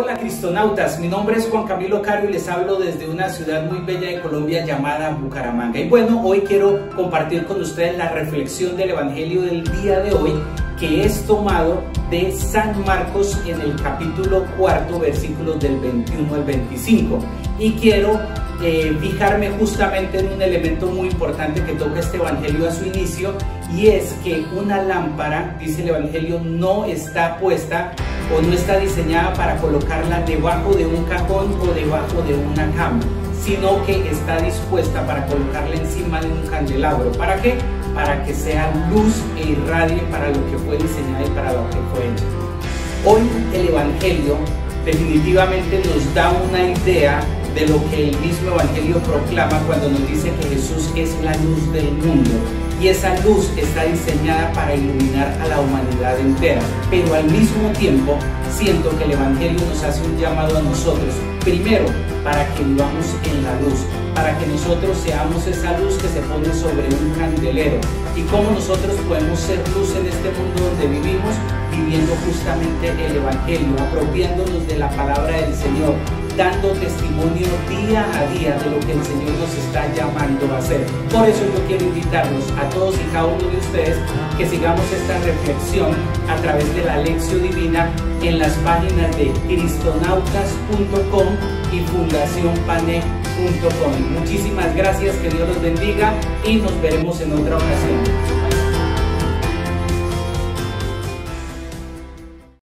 Hola cristonautas, mi nombre es Juan Camilo Caro y les hablo desde una ciudad muy bella de Colombia llamada Bucaramanga. Y bueno, hoy quiero compartir con ustedes la reflexión del Evangelio del día de hoy que es tomado de San Marcos en el capítulo cuarto, versículos del 21 al 25. Y quiero eh, fijarme justamente en un elemento muy importante que toca este Evangelio a su inicio y es que una lámpara, dice el Evangelio, no está puesta o no está diseñada para colocarla debajo de un cajón o debajo de una cama, sino que está dispuesta para colocarla encima de un candelabro. ¿Para qué? Para que sea luz e irradie para lo que fue diseñada y para lo que fue. Hoy el Evangelio definitivamente nos da una idea de lo que el mismo Evangelio proclama cuando nos dice que Jesús es la luz del mundo y esa luz está diseñada para iluminar a la humanidad entera. Pero al mismo tiempo siento que el Evangelio nos hace un llamado a nosotros, primero, para que vivamos en la luz, para que nosotros seamos esa luz que se pone sobre un candelero. Y cómo nosotros podemos ser luz en este mundo donde vivimos, viviendo justamente el Evangelio, apropiándonos de la palabra del Señor, dando testimonio día a día de lo que el Señor nos está llamando a hacer. Por eso yo quiero invitarlos a todos y cada uno de ustedes que sigamos esta reflexión a través de la lección divina en las páginas de cristonautas.com y fundacionpane.com. Muchísimas gracias, que Dios los bendiga y nos veremos en otra ocasión.